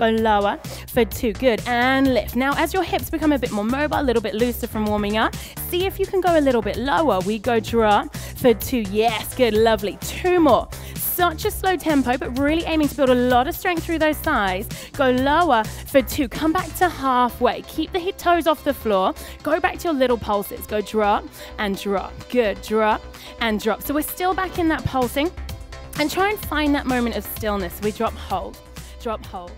Go lower for two. Good. And lift. Now, as your hips become a bit more mobile, a little bit looser from warming up, see if you can go a little bit lower. We go drop for two. Yes, good. Lovely. Two more such a slow tempo, but really aiming to build a lot of strength through those thighs. Go lower for two. Come back to halfway. Keep the hip toes off the floor. Go back to your little pulses. Go drop and drop. Good. Drop and drop. So we're still back in that pulsing. And try and find that moment of stillness. We drop, hold, drop, hold.